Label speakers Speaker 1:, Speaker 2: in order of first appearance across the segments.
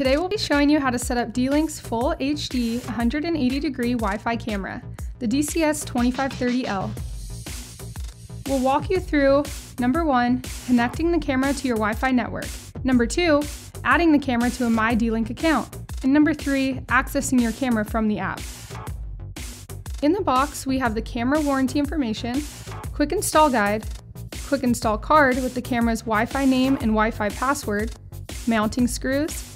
Speaker 1: Today we'll be showing you how to set up D-Link's full HD 180 degree Wi-Fi camera, the DCS2530L. We'll walk you through number one, connecting the camera to your Wi-Fi network, number two, adding the camera to a My D-Link account, and number three, accessing your camera from the app. In the box, we have the camera warranty information, quick install guide, quick install card with the camera's Wi-Fi name and Wi-Fi password, mounting screws,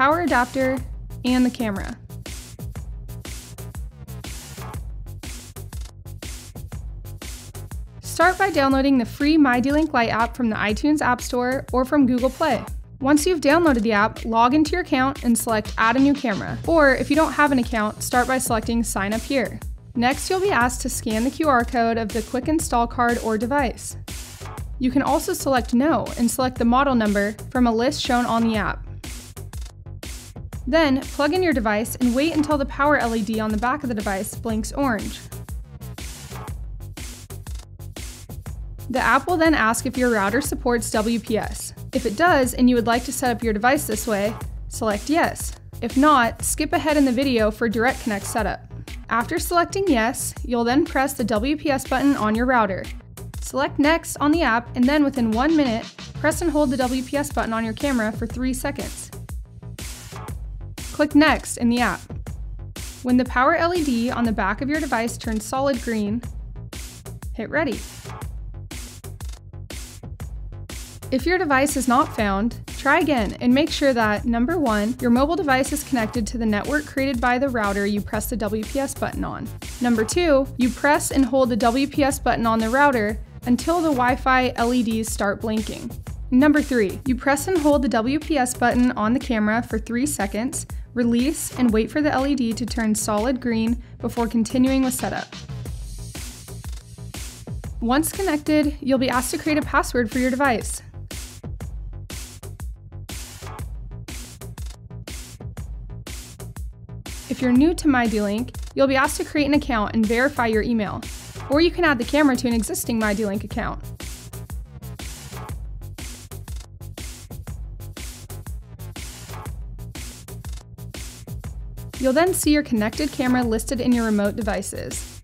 Speaker 1: power adapter, and the camera. Start by downloading the free MyDLink D-Link Lite app from the iTunes App Store or from Google Play. Once you've downloaded the app, log into your account and select Add a new camera. Or if you don't have an account, start by selecting Sign up here. Next, you'll be asked to scan the QR code of the quick install card or device. You can also select No and select the model number from a list shown on the app. Then, plug in your device and wait until the power LED on the back of the device blinks orange. The app will then ask if your router supports WPS. If it does and you would like to set up your device this way, select Yes. If not, skip ahead in the video for Direct Connect setup. After selecting Yes, you'll then press the WPS button on your router. Select Next on the app and then within one minute, press and hold the WPS button on your camera for three seconds. Click Next in the app. When the power LED on the back of your device turns solid green, hit Ready. If your device is not found, try again and make sure that number one, your mobile device is connected to the network created by the router you press the WPS button on. Number two, you press and hold the WPS button on the router until the Wi-Fi LEDs start blinking. Number three, you press and hold the WPS button on the camera for three seconds release, and wait for the LED to turn solid green before continuing with setup. Once connected, you'll be asked to create a password for your device. If you're new to MyDLink, you'll be asked to create an account and verify your email, or you can add the camera to an existing MyDLink account. You'll then see your connected camera listed in your remote devices.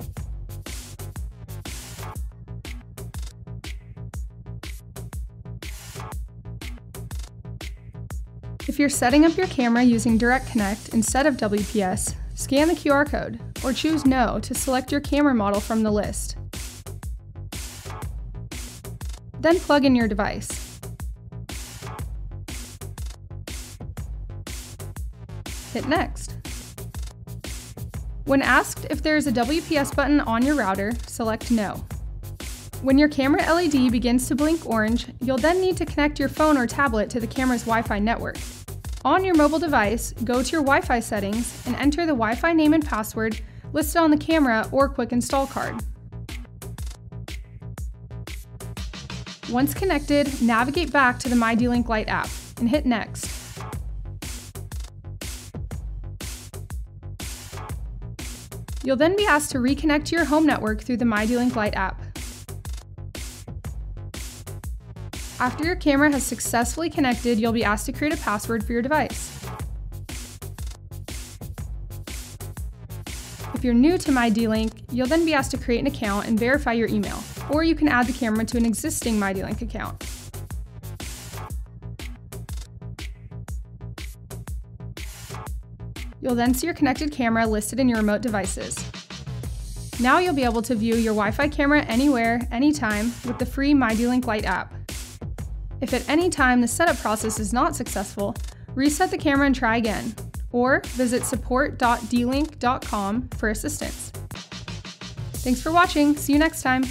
Speaker 1: If you're setting up your camera using Direct Connect instead of WPS, scan the QR code, or choose No to select your camera model from the list. Then plug in your device. Hit Next. When asked if there is a WPS button on your router, select No. When your camera LED begins to blink orange, you'll then need to connect your phone or tablet to the camera's Wi-Fi network. On your mobile device, go to your Wi-Fi settings and enter the Wi-Fi name and password listed on the camera or quick install card. Once connected, navigate back to the My D-Link Lite app and hit Next. You'll then be asked to reconnect to your home network through the My D-Link Lite app. After your camera has successfully connected, you'll be asked to create a password for your device. If you're new to MyDLink, you'll then be asked to create an account and verify your email, or you can add the camera to an existing MyDLink account. You'll then see your connected camera listed in your remote devices. Now you'll be able to view your Wi-Fi camera anywhere, anytime with the free My D-Link Lite app. If at any time the setup process is not successful, reset the camera and try again, or visit support.dlink.com for assistance. Thanks for watching, see you next time!